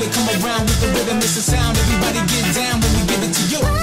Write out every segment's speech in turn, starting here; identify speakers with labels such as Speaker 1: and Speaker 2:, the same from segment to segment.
Speaker 1: it come around with the rhythm, it's a sound. Everybody get down when we give it to you.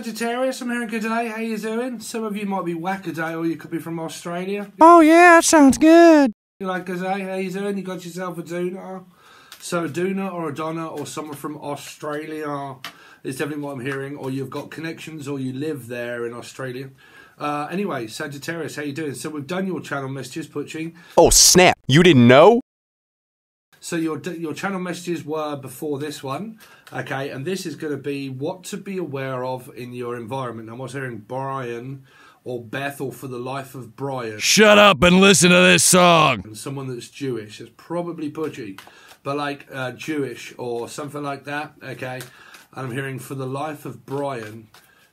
Speaker 2: Sagittarius, I'm here good day. How you doing? Some of you might be wackaday or you could be from Australia.
Speaker 3: Oh yeah, that sounds good.
Speaker 2: You like Gazay? How you doing? You got yourself a Duna? So a Duna or a Donna or someone from Australia is definitely what I'm hearing. Or you've got connections or you live there in Australia. Uh, anyway, Sagittarius, how you doing? So we've done your channel messages, Putching.
Speaker 3: Oh snap! You didn't know?
Speaker 2: So your your channel messages were before this one, okay, and this is going to be what to be aware of in your environment. I was hearing Brian or Beth or for the life of Brian,
Speaker 4: Shut up and listen to this song.
Speaker 2: and someone that's Jewish. It's probably Pudgy, but like uh, Jewish or something like that, okay. And I'm hearing for the life of Brian.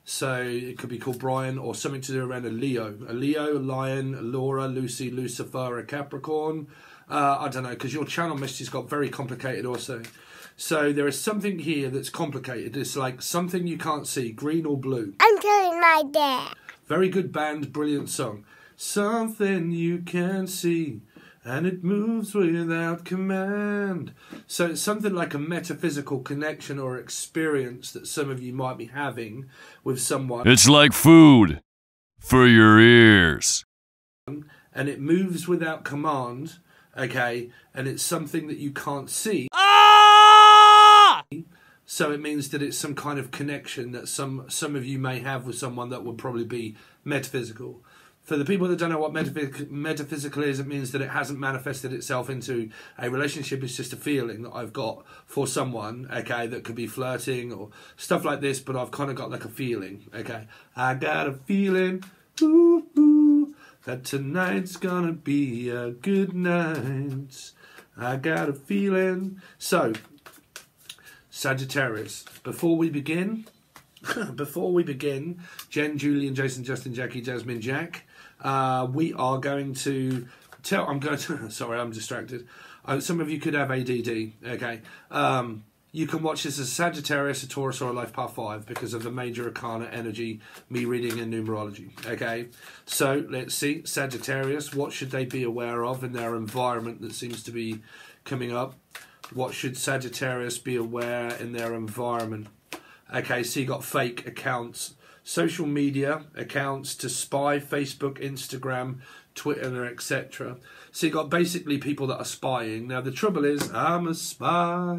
Speaker 2: So it could be called Brian or something to do around a Leo. A Leo, a Lion, a Laura, Lucy, Lucifer, a Capricorn. Uh, I don't know, because your channel messages got very complicated also. So there is something here that's complicated. It's like something you can't see, green or blue.
Speaker 5: I'm telling my dad.
Speaker 2: Very good band, brilliant song. Something you can see, and it moves without command. So it's something like a metaphysical connection or experience that some of you might be having with someone,
Speaker 4: It's like food for your ears.
Speaker 2: and it moves without command, okay, and it's something that you can't see. Ah! So it means that it's some kind of connection that some some of you may have with someone that would probably be metaphysical. For the people that don't know what metaphysical, metaphysical is, it means that it hasn't manifested itself into a relationship. It's just a feeling that I've got for someone, okay, that could be flirting or stuff like this, but I've kind of got like a feeling, okay. I got a feeling, ooh, ooh, that tonight's gonna be a good night. I got a feeling. So, Sagittarius. Before we begin, before we begin, Jen, Julian, Jason, Justin, Jackie, Jasmine, Jack, uh, we are going to tell. I'm going to. Sorry, I'm distracted. Uh, some of you could have ADD. Okay. Um, you can watch this as Sagittarius, a Taurus, or a Life Path 5 because of the major arcana energy, me reading in numerology. Okay, so let's see. Sagittarius, what should they be aware of in their environment that seems to be coming up? What should Sagittarius be aware in their environment? Okay, so you got fake accounts, social media accounts to spy, Facebook, Instagram, Twitter, etc. So you got basically people that are spying. Now the trouble is, I'm a spy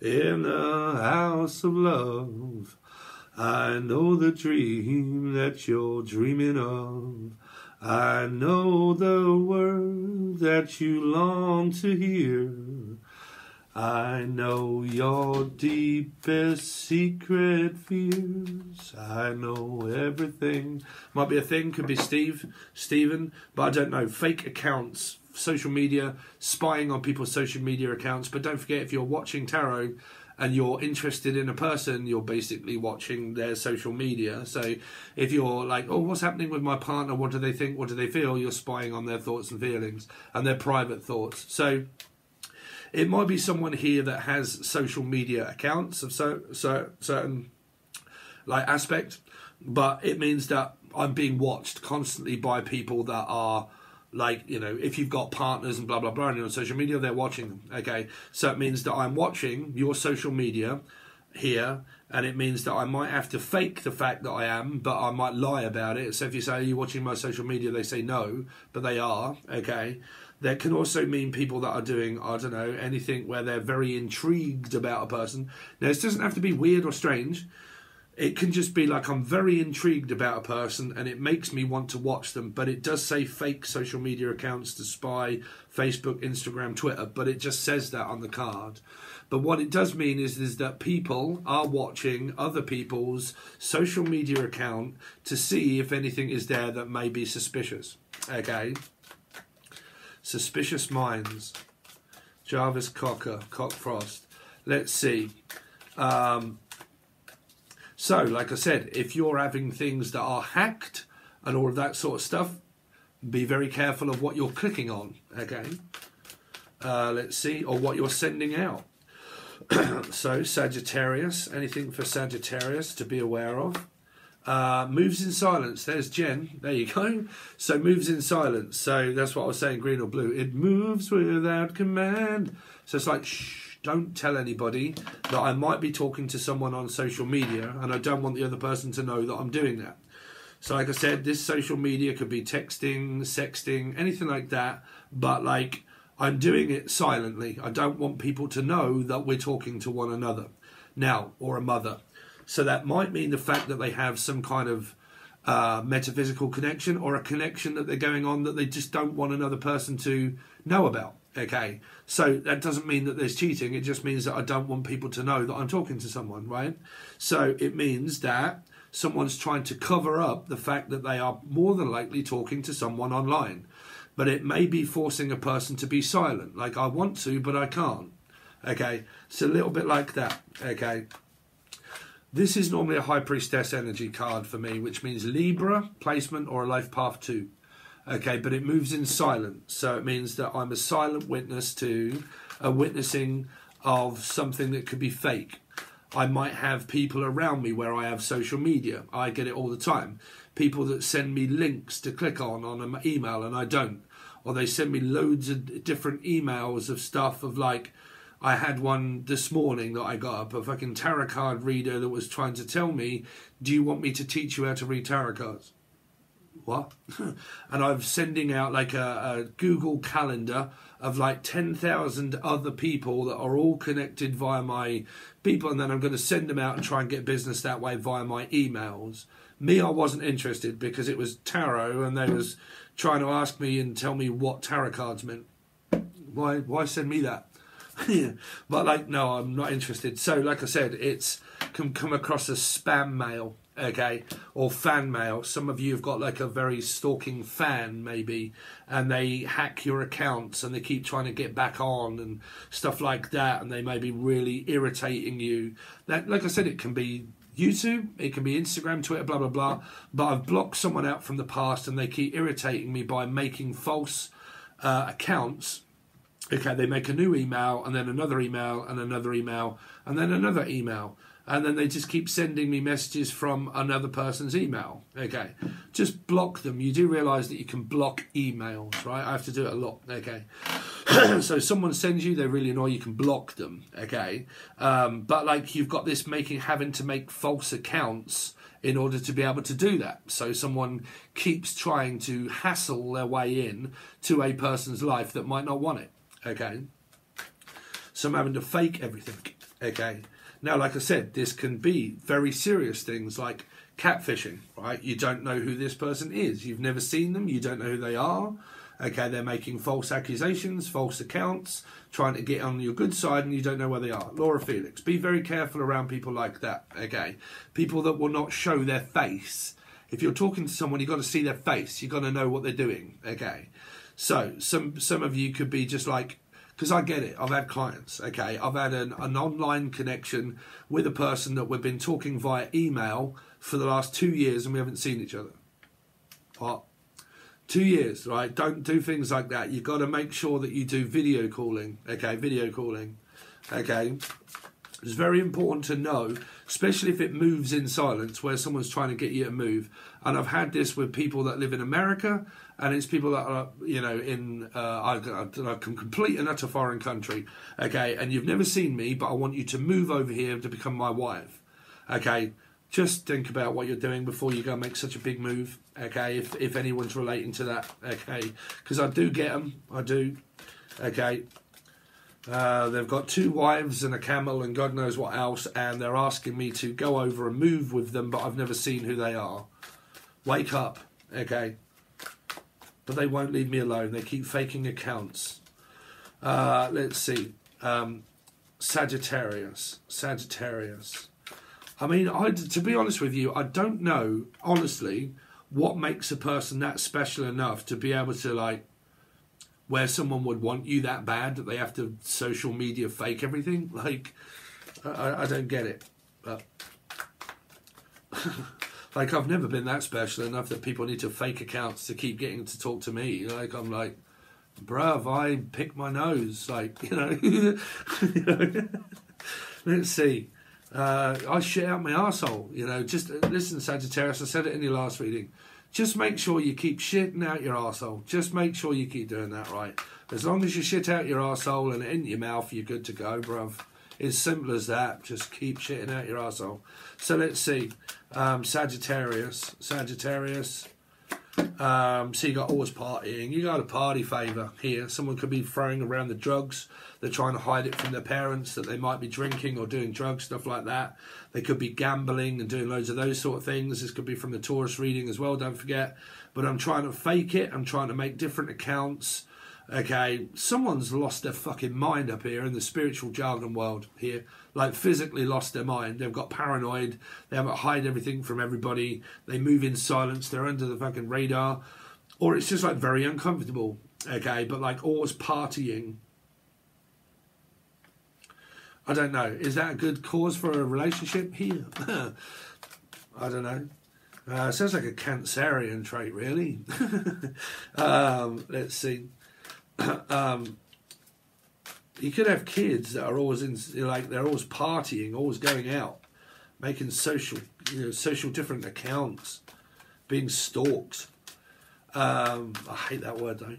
Speaker 2: in the house of love. I know the dream that you're dreaming of. I know the word that you long to hear. I know your deepest secret fears. I know everything. Might be a thing, could be Steve, Stephen, but I don't know. Fake accounts, social media, spying on people's social media accounts. But don't forget, if you're watching tarot and you're interested in a person, you're basically watching their social media. So if you're like, oh, what's happening with my partner? What do they think? What do they feel? You're spying on their thoughts and feelings and their private thoughts. So it might be someone here that has social media accounts of so, so certain like aspect, but it means that I'm being watched constantly by people that are like you know if you've got partners and blah blah blah and you're on social media they're watching them okay? So it means that i'm watching your social media here and it means that i might have to fake the fact that i am but i might lie about it. So if you say are you watching my social media? they say no but they are okay that can also mean people that are doing i don't know anything where they're very intrigued about a person now this doesn't have to be weird or strange it can just be like I'm very intrigued about a person and it makes me want to watch them, but it does say fake social media accounts to spy Facebook, Instagram, Twitter, but it just says that on the card. But what it does mean is, is that people are watching other people's social media account to see if anything is there that may be suspicious. Okay? Suspicious minds. Jarvis Cocker, Cockfrost. Let's see. Um, so, like I said, if you're having things that are hacked, and all of that sort of stuff. Be very careful of what you're clicking on. Okay. Uh, let's see, or what you're sending out. so Sagittarius, anything for Sagittarius to be aware of? Uh, moves in silence. There's Jen. There you go. So moves in silence. So that's what I was saying. Green or blue. It moves without command. So it's like shh. Don't tell anybody that I might be talking to someone on social media, and I don't want the other person to know that I'm doing that. So, like I said, this social media could be texting, sexting, anything like that. But like, I'm doing it silently. I don't want people to know that we're talking to one another now or a mother. So that might mean the fact that they have some kind of uh, metaphysical connection or a connection that they're going on that they just don't want another person to know about. Okay, so that doesn't mean that there's cheating. It just means that I don't want people to know that I'm talking to someone, right? So it means that someone's trying to cover up the fact that they are more than likely talking to someone online. But it may be forcing a person to be silent. Like, I want to, but I can't. Okay, it's a little bit like that. Okay. This is normally a High Priestess energy card for me, which means Libra, placement, or a life path 2. Okay, but it moves in silence. So it means that I'm a silent witness to a witnessing of something that could be fake. I might have people around me where I have social media. I get it all the time. People that send me links to click on on an email and I don't. Or they send me loads of different emails of stuff of like, I had one this morning that I got up, a fucking tarot card reader that was trying to tell me, Do you want me to teach you how to read tarot cards? What? and I'm sending out like a, a Google calendar of like 10,000 other people that are all connected via my people, and then I'm going to send them out and try and get business that way via my emails. Me, I wasn't interested because it was tarot, and they was trying to ask me and tell me what tarot cards meant. Why? Why send me that? but like, no, I'm not interested. So, like I said, it's can come across as spam mail, okay, or fan mail. Some of you have got like a very stalking fan, maybe, and they hack your accounts and they keep trying to get back on and stuff like that, and they may be really irritating you. That, like I said, it can be YouTube, it can be Instagram, Twitter, blah blah blah. But I've blocked someone out from the past, and they keep irritating me by making false uh, accounts okay, they make a new email and then another email and another email and then another email. And then they just keep sending me messages from another person's email. Okay. Just block them. You do realize that you can block emails, right? I have to do it a lot. Okay. so someone sends you, they really annoy you can block them. Okay. Um, but like you've got this making, having to make false accounts in order to be able to do that. So someone keeps trying to hassle their way in to a person's life that might not want it. Okay. So I'm having to fake everything. Okay. Now, like I said, this can be very serious things like catfishing, right? You don't know who this person is. You've never seen them. You don't know who they are. Okay, they're making false accusations, false accounts, trying to get on your good side, and you don't know where they are. Laura Felix, be very careful around people like that. Okay, people that will not show their face. If you're talking to someone, you've got to see their face. You've got to know what they're doing. Okay, so some some of you could be just like, because I get it. I've had clients. Okay, I've had an, an online connection with a person that we've been talking via email for the last two years, and we haven't seen each other. What? Two years, right? Don't do things like that. You've got to make sure that you do video calling. Okay, video calling. Okay, it's very important to know, especially if it moves in silence, where someone's trying to get you to move. And I've had this with people that live in America, and it's people that are, you know, in uh, I, I, can complete and utter foreign country. Okay, and you've never seen me, but I want you to move over here to become my wife. Okay, just think about what you're doing before you go make such a big move. Okay, if if anyone's relating to that. Okay, because I do get them, I do. Okay, uh, they've got two wives and a camel and God knows what else, and they're asking me to go over and move with them, but I've never seen who they are. Wake up, okay? But they won't leave me alone. They keep faking accounts. Uh, let's see. Um, Sagittarius. Sagittarius. I mean, I, to be honest with you, I don't know, honestly, what makes a person that special enough to be able to, like, where someone would want you that bad that they have to social media fake everything. Like, I, I don't get it. But Like I've never been that special enough that people need to fake accounts to keep getting to talk to me. Like I'm like, bruv, I pick my nose. Like you know, let's see. Uh, I shit out my asshole. you know. Just uh, listen, Sagittarius. I said it in your last reading. Just make sure you keep shitting out your asshole. Just make sure you keep doing that right. As long as you shit out your asshole and in your mouth, you're good to go, bruv. It's simple as that. Just keep shitting out your arsehole. So let's see. Um, Sagittarius. Sagittarius. Um, so you got always partying. You got a party favour here. Someone could be throwing around the drugs. They're trying to hide it from their parents that they might be drinking or doing drugs, stuff like that. They could be gambling and doing loads of those sort of things. This could be from the Taurus reading as well, don't forget. But I'm trying to fake it. I'm trying to make different accounts. Okay, someone's lost their fucking mind up here in the spiritual jargon world here. Like physically lost their mind. They've got paranoid. They haven't hide everything from everybody. They move in silence. They're under the fucking radar. Or it's just like very uncomfortable. Okay, but like always partying. I don't know. Is that a good cause for a relationship here? I don't know. Uh, sounds like a Cancerian trait, really. um, let's see. um, you could have kids that are always in, like they're always partying, always going out, making social, you know, social different accounts, being stalked. Um, I hate that word though.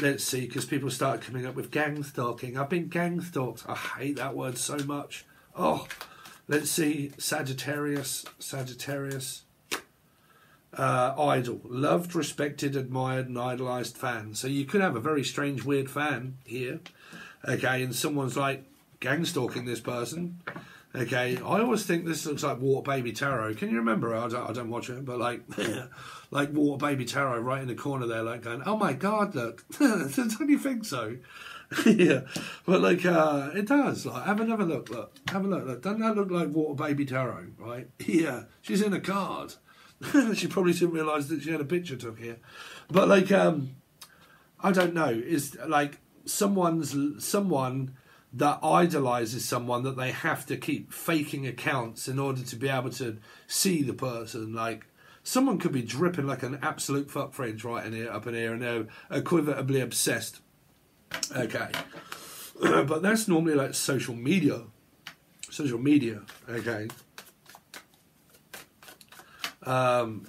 Speaker 2: Let's see, because people start coming up with gang stalking. I've been gang stalked. I hate that word so much. Oh, let's see, Sagittarius, Sagittarius. Uh, idol, loved, respected, admired, and idolized fan. So you could have a very strange, weird fan here, okay, and someone's like gang stalking this person. Okay, I always think this looks like Water Baby Tarot. Can you remember? I don't, I don't watch it, but like, like Water Baby Tarot, right in the corner there, like going, "Oh my God, look! don't you think so?" yeah, but like, uh, it does. Like, have another look. Look, have a look. Look, doesn't that look like Water Baby Tarot? Right? Yeah, she's in a card. she probably didn't realise that she had a picture took here, but like, um, I don't know. Is like someone's someone that idolizes someone that they have to keep faking accounts in order to be able to see the person. Like someone could be dripping like an absolute fuck fringe right in here, up in here, and they're equivalently obsessed. Okay, but that's normally like social media. Social media. Okay. Um,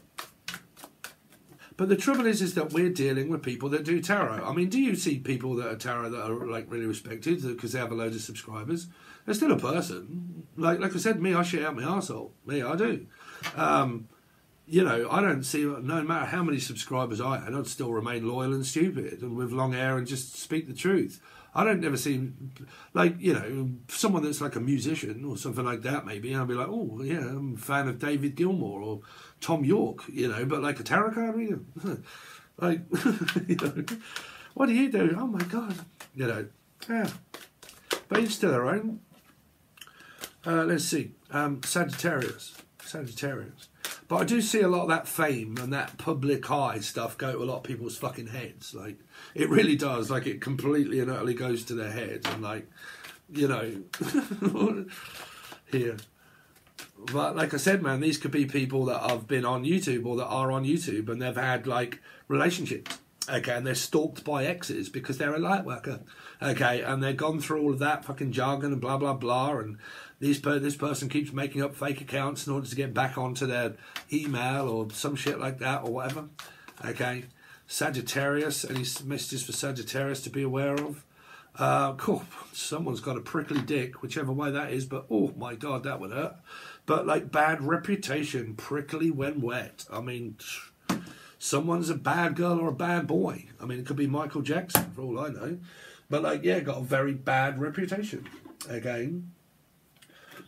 Speaker 2: but the trouble is, is that we're dealing with people that do tarot. I mean, do you see people that are tarot that are like really respected because they have a load of subscribers? They're still a person. Like, like I said, me, I shit out my arsehole. Me, I do. Um, you know, I don't see, no matter how many subscribers I had, I'd still remain loyal and stupid and with long hair and just speak the truth. I don't ever see, like, you know, someone that's like a musician or something like that, maybe, I'll be like, oh, yeah, I'm a fan of David Gilmour or Thom Yorke, you know, but like a tarot card reader? like, you know, what do you do? Oh my God. You know, yeah. But each still their. Uh, let's see. Um, Sagittarius. Sagittarius. But I do see a lot of that fame and that public eye stuff go to a lot of people's fucking heads. Like, it really does. Like, it completely and utterly goes to their heads. And, like, you know, here. But like I said, man, these could be people that have been on YouTube or that are on YouTube and they've had like relationships. Okay, and they're stalked by exes because they're a light worker. Okay, and they've gone through all of that fucking jargon and blah blah blah, and this per- this person keeps making up fake accounts in order to get back onto their email or some shit like that or whatever. Okay, Sagittarius, any messages for Sagittarius to be aware of? Uh, cool. Someone's got a prickly dick, whichever way that is, but oh my god, that would hurt. But like bad reputation, prickly when wet. I mean, someone's a bad girl or a bad boy. I mean, it could be Michael Jackson for all I know. But like, yeah, got a very bad reputation. Again,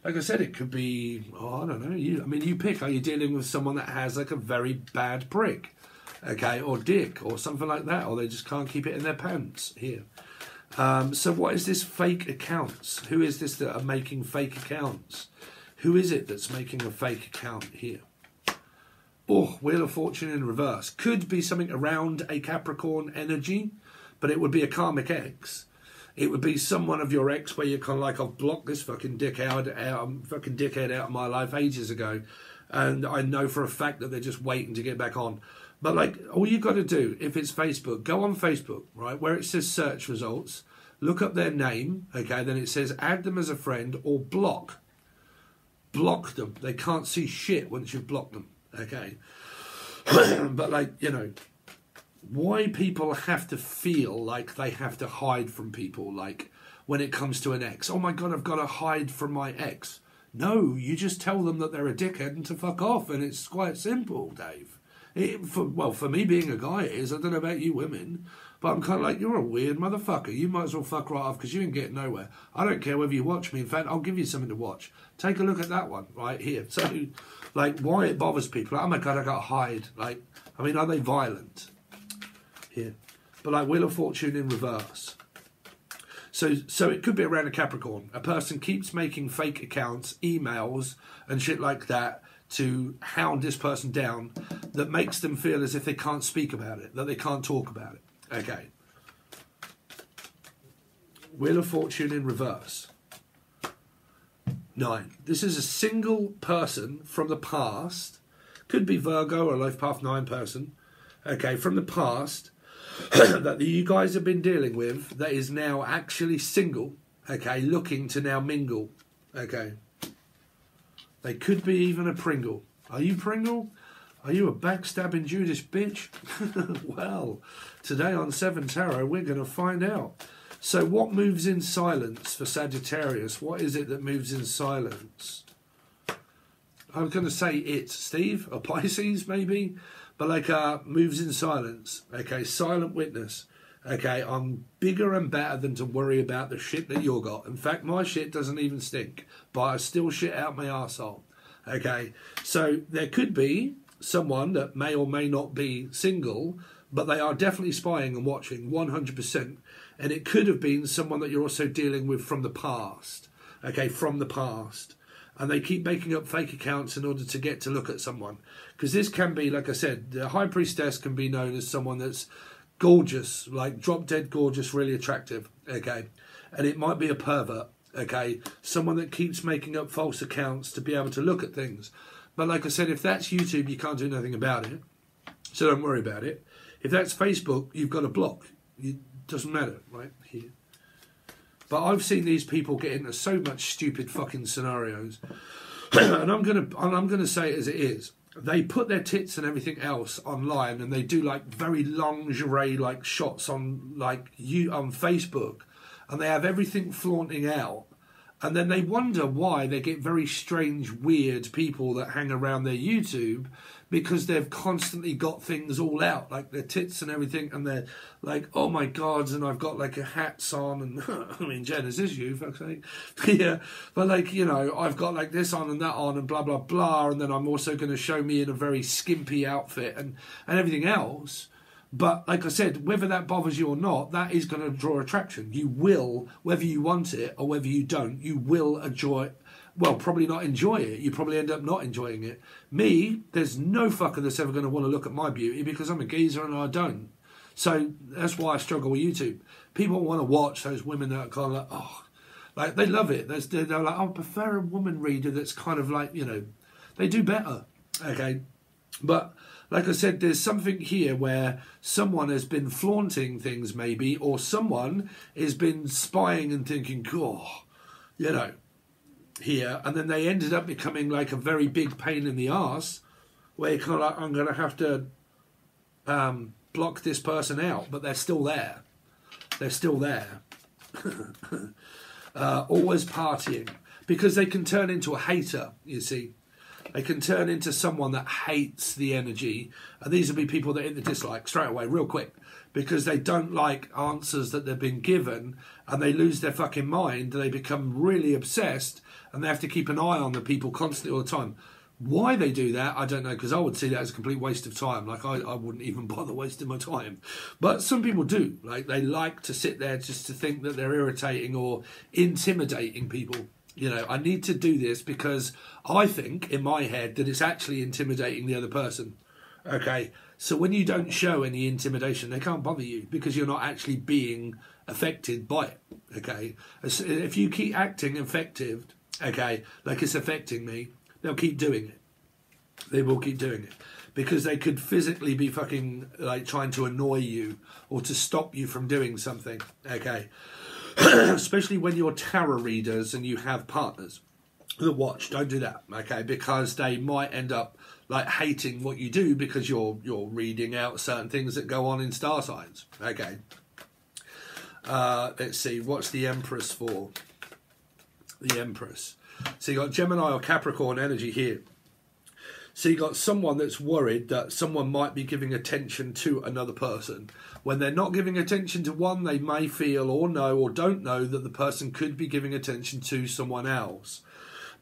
Speaker 2: like I said, it could be. Oh, I don't know. You, I mean, you pick. Are you dealing with someone that has like a very bad prick, okay, or dick, or something like that, or they just can't keep it in their pants? Here. Um, so, what is this fake accounts? Who is this that are making fake accounts? Who is it that's making a fake account here? Oh, Wheel of Fortune in reverse. Could be something around a Capricorn energy, but it would be a karmic ex. It would be someone of your ex where you're kind of like, I've blocked this fucking dick out, out fucking dickhead out of my life ages ago. and I know for a fact that they're just waiting to get back on. But like, all you got to do if it's Facebook, go on Facebook, right, where it says search results, look up their name, okay, then it says add them as a friend or block. Block them. They can't see shit once you've blocked them, okay. but like, you know, why people have to feel like they have to hide from people like when it comes to an ex. Oh my god i've got to hide from my ex. No you just tell them that they're a dickhead and to fuck off and it's quite simple dave. It, for, well for me being a guy it is. I don't know about you women but i'm kind of like you're a weird motherfucker. You might as well fuck right off because you ain't getting nowhere. I don't care whether you watch me. In fact i'll give you something to watch. Take a look at that one right here. So like why it bothers people oh my god i got to hide. Like i mean are they violent here. But like Wheel of Fortune in reverse. So so it could be around a Capricorn. A person keeps making fake accounts, emails and shit like that to hound this person down that makes them feel as if they can't speak about it, that they can't talk about it. Okay. Wheel of Fortune in reverse. Nine. This is a single person from the past. Could be Virgo or a Life Path 9 person. Okay, from the past that you guys have been dealing with that is now actually single, okay, looking to now mingle, okay. They could be even a Pringle. Are you Pringle? Are you a backstabbing Judas bitch? well, today on Seven Tarot, we're going to find out. So, what moves in silence for Sagittarius? What is it that moves in silence? I'm going to say it, Steve, or Pisces maybe, like uh, moves in silence. Okay, silent witness. Okay, I'm bigger and better than to worry about the shit that you got. In fact, my shit doesn't even stink, but I still shit out my arsehole. Okay, so there could be someone that may or may not be single, but they are definitely spying and watching 100%. And it could have been someone that you're also dealing with from the past. Okay, from the past and they keep making up fake accounts in order to get to look at someone. Because this can be, like I said, the high priestess can be known as someone that's gorgeous, like drop dead gorgeous, really attractive. Okay, and it might be a pervert. Okay, someone that keeps making up false accounts to be able to look at things. But like I said, if that's YouTube, you can't do nothing about it. So don't worry about it. If that's Facebook, you've got to block. It doesn't matter, right? Here. But I've seen these people get into so much stupid fucking scenarios, and I'm gonna and I'm gonna say it as it is. They put their tits and everything else online, and they do like very lingerie like shots on like you on Facebook, and they have everything flaunting out. And then they wonder why they get very strange, weird people that hang around their YouTube because they've constantly got things all out, like their tits and everything, and they're like, oh my god, and I've got like a hats on, and I mean, Jen, is this you, fuck's sake? yeah, but like, you know, I've got like this on and that on, and blah, blah, blah, and then I'm also going to show me in a very skimpy outfit and, and everything else. But like I said, whether that bothers you or not, that is going to draw attraction. You will, whether you want it or whether you don't, you will enjoy. Well, probably not enjoy it. You probably end up not enjoying it. Me, there's no fucker that's ever going to want to look at my beauty because I'm a geezer and I don't. So that's why I struggle with YouTube. People want to watch those women that are kind of like, oh, like they love it. They're, they're like, I prefer a woman reader that's kind of like, you know, they do better. Okay, but like I said, there's something here where someone has been flaunting things, maybe, or someone has been spying and thinking, oh, you know, here, and then they ended up becoming like a very big pain in the ass, where you're kind of like, I'm going to have to um, block this person out, but they're still there. They're still there. uh, always partying. Because they can turn into a hater, you see. They can turn into someone that hates the energy. And these will be people that hit the dislike straight away, real quick, because they don't like answers that they've been given and they lose their fucking mind. They become really obsessed and they have to keep an eye on the people constantly all the time. Why they do that, I don't know, because I would see that as a complete waste of time. Like, I, I wouldn't even bother wasting my time. But some people do. Like, they like to sit there just to think that they're irritating or intimidating people. You know, I need to do this because I think in my head that it's actually intimidating the other person. Okay, so when you don't show any intimidation, they can't bother you because you're not actually being affected by it. Okay, if you keep acting effective, okay, like it's affecting me, they'll keep doing it. they will keep doing it because they could physically be fucking like trying to annoy you or to stop you from doing something. Okay, especially when you're tarot readers and you have partners that watch. Don't do that, okay? Because they might end up like hating what you do because you're you're reading out certain things that go on in star signs. Okay. Uh, let's see, what's the Empress for? The Empress. So you got Gemini or Capricorn energy here. So you got someone that's worried that someone might be giving attention to another person. When they're not giving attention to one, they may feel or know or don't know that the person could be giving attention to someone else.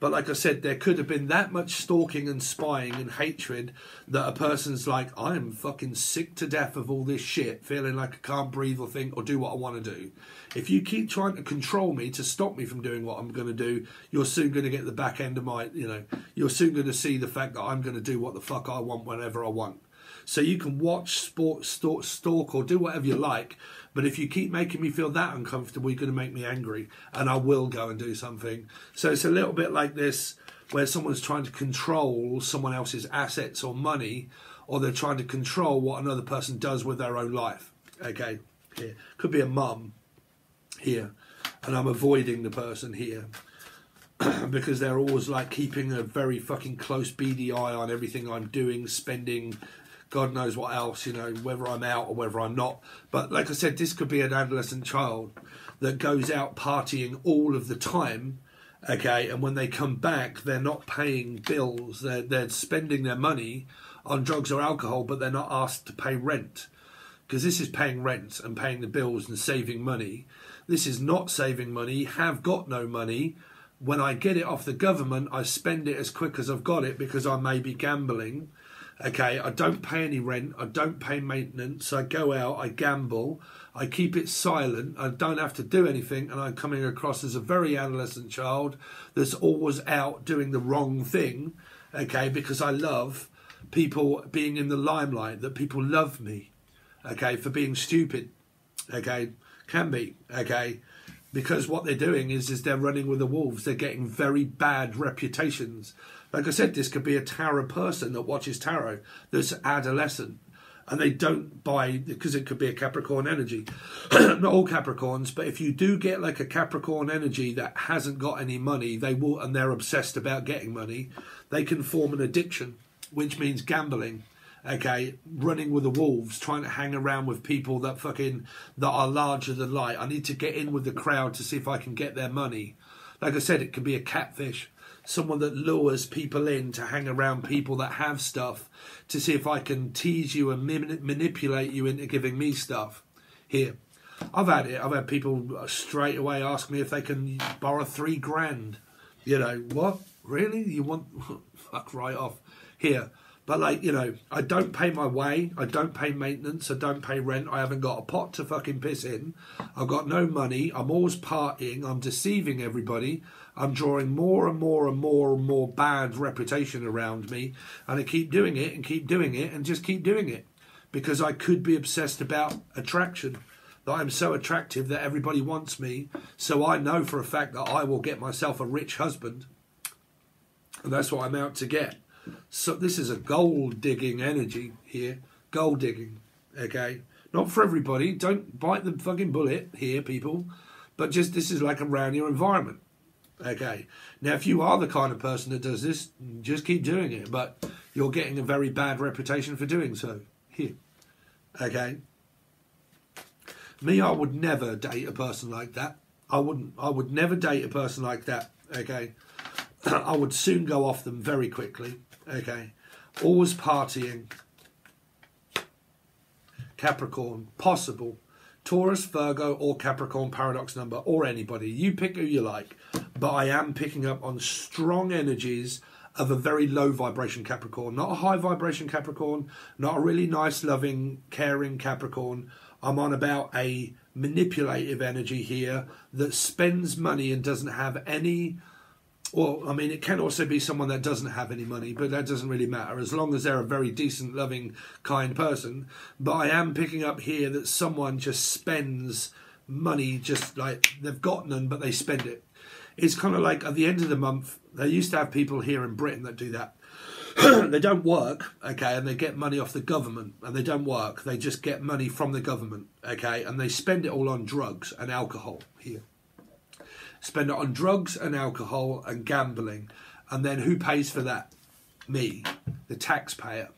Speaker 2: But like I said, there could have been that much stalking and spying and hatred that a person's like, I am fucking sick to death of all this shit, feeling like I can't breathe or think or do what I want to do. If you keep trying to control me to stop me from doing what I'm going to do, you're soon going to get the back end of my, you know, you're soon going to see the fact that I'm going to do what the fuck I want whenever I want. So you can watch, sport, stalk, stalk, or do whatever you like. But if you keep making me feel that uncomfortable, you're going to make me angry, and I will go and do something. So it's a little bit like this, where someone's trying to control someone else's assets or money, or they're trying to control what another person does with their own life. Okay, here could be a mum here, and I'm avoiding the person here because they're always like keeping a very fucking close beady eye on everything I'm doing, spending, God knows what else, you know, whether I'm out or whether I'm not. But like I said, this could be an adolescent child that goes out partying all of the time. Okay, and when they come back, they're not paying bills. They're they're spending their money on drugs or alcohol, but they're not asked to pay rent because this is paying rent and paying the bills and saving money. This is not saving money. Have got no money. When I get it off the government, I spend it as quick as I've got it because I may be gambling. Okay, I don't pay any rent. I don't pay maintenance. I go out. I gamble. I keep it silent. I don't have to do anything, and I'm coming across as a very adolescent child that's always out doing the wrong thing. Okay, because I love people being in the limelight. That people love me. Okay, for being stupid. Okay, can be. Okay, because what they're doing is is they're running with the wolves. They're getting very bad reputations. Like I said, this could be a tarot person that watches tarot that's adolescent. And they don't buy because it could be a Capricorn energy. Not all Capricorns, but if you do get like a Capricorn energy that hasn't got any money, they will, and they're obsessed about getting money, they can form an addiction, which means gambling okay, running with the wolves, trying to hang around with people that fucking that are larger than life. I need to get in with the crowd to see if I can get their money. Like I said, it could be a catfish, someone that lures people in to hang around people that have stuff to see if I can tease you and mani- manipulate you into giving me stuff. Here. I've had it. I've had people straight away ask me if they can borrow three grand. You know, what? Really? You want. Fuck right off. Here. But like, you know, I don't pay my way, I don't pay maintenance, I don't pay rent, I haven't got a pot to fucking piss in, I've got no money, I'm always partying, I'm deceiving everybody, I'm drawing more and more and more and more bad reputation around me, and I keep doing it and keep doing it and just keep doing it. Because I could be obsessed about attraction. That I'm so attractive that everybody wants me, so I know for a fact that I will get myself a rich husband. And that's what I'm out to get. So this is a gold digging energy here. Gold digging. Okay. Not for everybody. Don't bite the fucking bullet here, people. But just this is like around your environment. Okay. Now if you are the kind of person that does this, just keep doing it. But you're getting a very bad reputation for doing so. Here. Okay. Me, I would never date a person like that. I wouldn't. I would never date a person like that. Okay. I would soon go off them very quickly. Okay. Always partying. Capricorn, possible. Taurus, Virgo, or Capricorn paradox number, or anybody. You pick who you like. But I am picking up on strong energies of a very low vibration Capricorn. Not a high vibration Capricorn, not a really nice, loving, caring Capricorn. I'm on about a manipulative energy here that spends money and doesn't have any well, I mean, it can also be someone that doesn't have any money, but that doesn't really matter as long as they're a very decent, loving, kind person. But I am picking up here that someone just spends money just like they've got none, but they spend it. It's kind of like at the end of the month, they used to have people here in Britain that do that. they don't work, okay, and they get money off the government, and they don't work. They just get money from the government, okay, and they spend it all on drugs and alcohol here. Spend it on drugs and alcohol and gambling, and then who pays for that? Me, the taxpayer.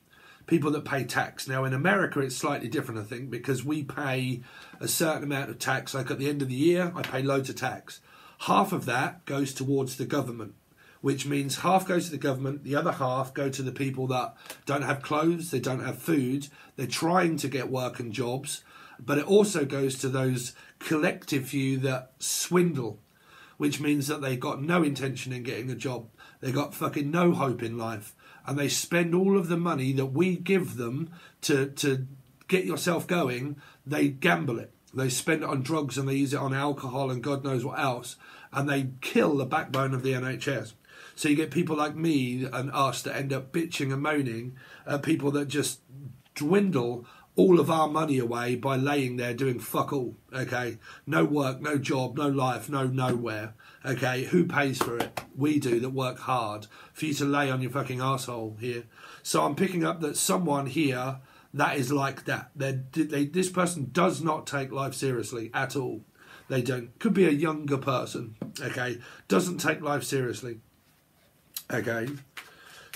Speaker 2: People that pay tax. Now in America, it's slightly different, I think, because we pay a certain amount of tax. Like at the end of the year, I pay loads of tax. Half of that goes towards the government which means half goes to the government, the other half go to the people that don't have clothes, they don't have food, they're trying to get work and jobs, but it also goes to those collective few that swindle, which means that they got no intention in getting a job, they've got fucking no hope in life, and they spend all of the money that we give them to to get yourself going, they gamble it. They spend it on drugs and they use it on alcohol and God knows what else, and they kill the backbone of the NHS. So you get people like me and us that end up bitching and moaning at people that just dwindle all of our money away by laying there doing fuck all. Okay, no work, no job, no life, no nowhere. Okay, who pays for it? We do that work hard for you to lay on your fucking asshole here. So I'm picking up that someone here that is like that. They, this person does not take life seriously at all. They don't. Could be a younger person. Okay, doesn't take life seriously again.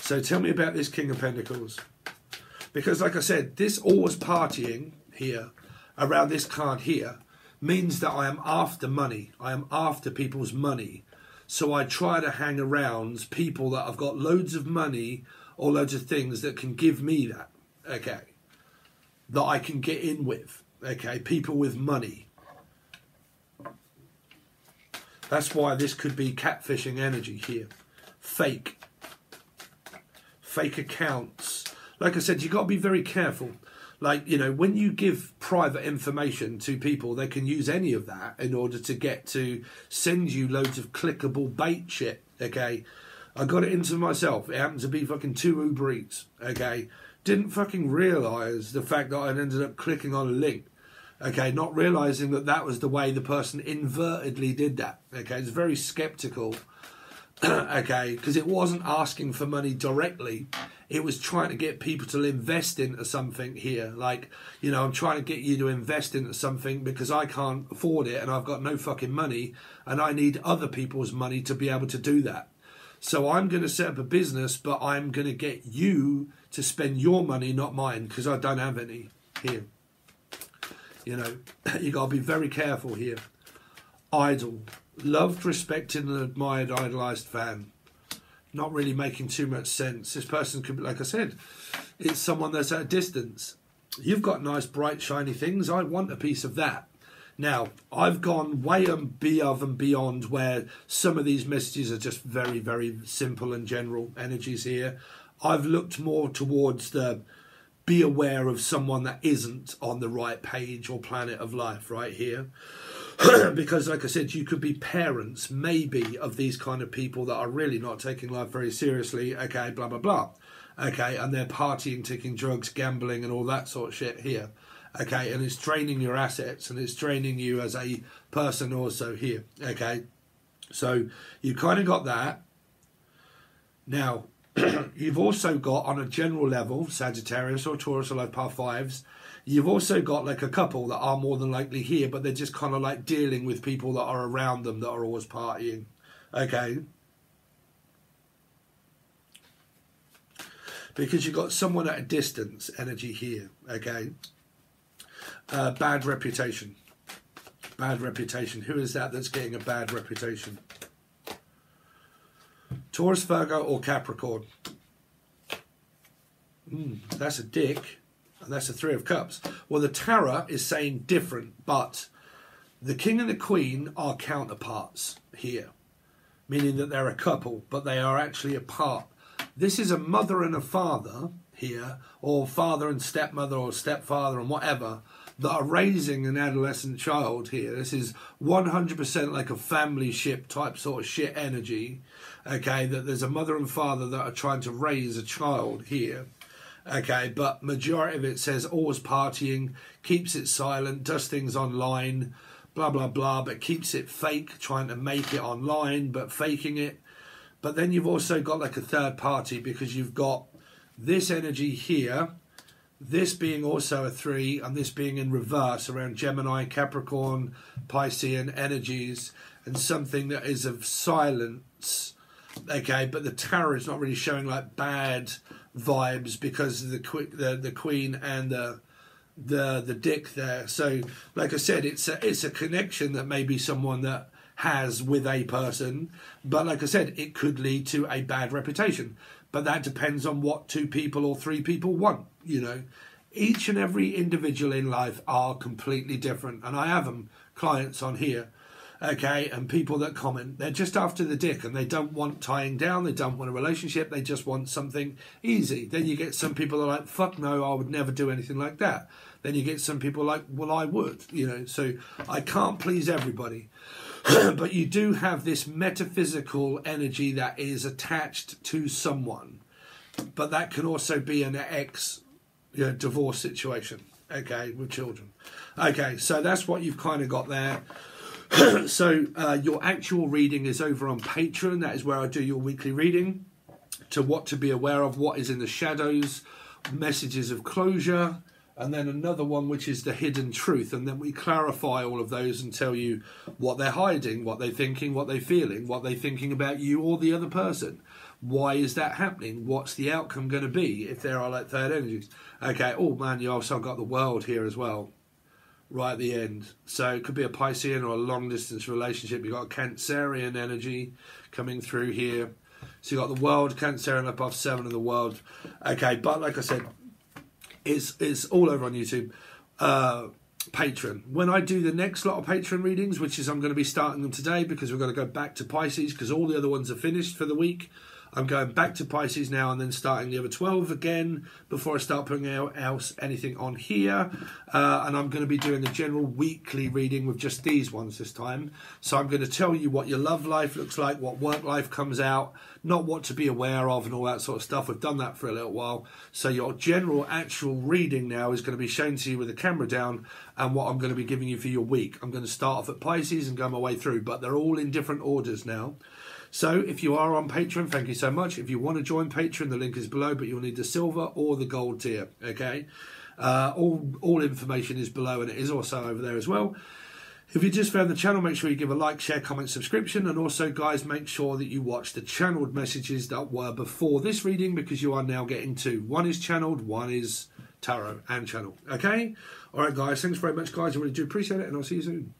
Speaker 2: So tell me about this King of Pentacles. Because, like I said, this always partying here around this card here means that I am after money. I am after people's money. So I try to hang around people that have got loads of money or loads of things that can give me that. Okay. That I can get in with. Okay. People with money. That's why this could be catfishing energy here fake, fake accounts. Like I said, you got to be very careful. Like you know, when you give private information to people, they can use any of that in order to get to send you loads of clickable bait shit. Okay, I got it into myself. It happened to be fucking two Uber Eats. Okay, didn't fucking realize the fact that I ended up clicking on a link. Okay, not realizing that that was the way the person invertedly did that. Okay, it's very skeptical okay, because it wasn't asking for money directly. It was trying to get people to invest into something here. Like, you know, I'm trying to get you to invest into something because I can't afford it and I've got no fucking money and I need other people's money to be able to do that. So I'm going to set up a business, but I'm going to get you to spend your money, not mine, because I don't have any here. You know, you got to be very careful here. Idol loved, respected, and admired, idolized fan. Not really making too much sense. This person could be, like I said, it's someone that's at a distance. You've got nice, bright, shiny things. I want a piece of that. Now, I've gone way um, and above and beyond where some of these messages are just very, very simple and general energies here. I've looked more towards the be aware of someone that isn't on the right page or planet of life right here. because, like I said, you could be parents, maybe, of these kind of people that are really not taking life very seriously. Okay, blah blah blah. Okay, and they're partying, taking drugs, gambling, and all that sort of shit here. Okay, and it's draining your assets and it's draining you as a person also here. Okay, so you kind of got that. Now, you've also got on a general level, Sagittarius or Taurus or like par fives, You've also got like a couple that are more than likely here, but they're just kind of like dealing with people that are around them that are always partying. Okay. Because you've got someone at a distance energy here. Okay. Uh, bad reputation. Bad reputation. Who is that that's getting a bad reputation? Taurus, Virgo, or Capricorn? Mm, that's a dick and that's the Three of Cups. Well, the Tarot is saying different, but the King and the Queen are counterparts here, meaning that they're a couple, but they are actually apart. This is a mother and a father here, or father and stepmother, or stepfather, and whatever, that are raising an adolescent child here. This is 100% like a family ship type sort of shit energy. Okay, that there's a mother and father that are trying to raise a child here Okay, but majority of it says always partying, keeps it silent, does things online, blah blah blah, but keeps it fake, trying to make it online, but faking it. But then you've also got like a third party because you've got this energy here, this being also a three, and this being in reverse around Gemini, Capricorn, Piscean energies, and something that is of silence. Okay, but the tarot is not really showing like bad vibes because of the que- the the queen and the the the dick there. So, like I said, it's a it's a connection that maybe someone that has with a person, but like I said, it could lead to a bad reputation. But that depends on what two people or three people want. You know, each and every individual in life are completely different, and I have them clients on here. Okay, and people that comment, they're just after the dick and they don't want tying down, they don't want a relationship, they just want something easy. Then you get some people that are like, fuck no, I would never do anything like that. Then you get some people like, well, I would, you know. So I can't please everybody. but you do have this metaphysical energy that is attached to someone. But that can also be an ex you know, divorce situation, okay, with children. Okay, so that's what you've kind of got there. so uh, your actual reading is over on Patreon. That is where I do your weekly reading to what to be aware of, what is in the shadows, messages of closure, and then another one which is the hidden truth. And then we clarify all of those and tell you what they're hiding, what they're thinking, what they're feeling, what they're thinking about you or the other person. Why is that happening? What's the outcome going to be if there are like third energies? Okay, oh man, you also got the world here as well right at the end. So it could be a Piscean or a long distance relationship. You've got a Cancerian energy coming through here. So you've got the world, Cancerian above seven in the world. Okay, but like I said, it's, it's all over on YouTube. Uh, Patreon. When I do the next lot of Patreon readings, which is I'm going to be starting them today because we're going to go back to Pisces because all the other ones are finished for the week. I'm going back to Pisces now and then starting the other 12 again before I start putting out else anything on here. Uh, and I'm going to be doing the general weekly reading with just these ones this time. So I'm going to tell you what your love life looks like, what work life comes out, not what to be aware of and all that sort of stuff. We've done that for a little while. So your general actual reading now is going to be shown to you with the camera down and what I'm going to be giving you for your week. I'm going to start off at Pisces and go my way through, but they're all in different orders now. So if you are on Patreon, thank you so much. If you want to join Patreon, the link is below, but you'll need the silver or the gold tier. Okay, uh, all all information is below, and it is also over there as well. If you just found the channel, make sure you give a like, share, comment, subscription, and also, guys, make sure that you watch the channeled messages that were before this reading because you are now getting two. One is channeled, one is tarot and channel. Okay, all right, guys. Thanks very much, guys. I really do appreciate it, and I'll see you soon.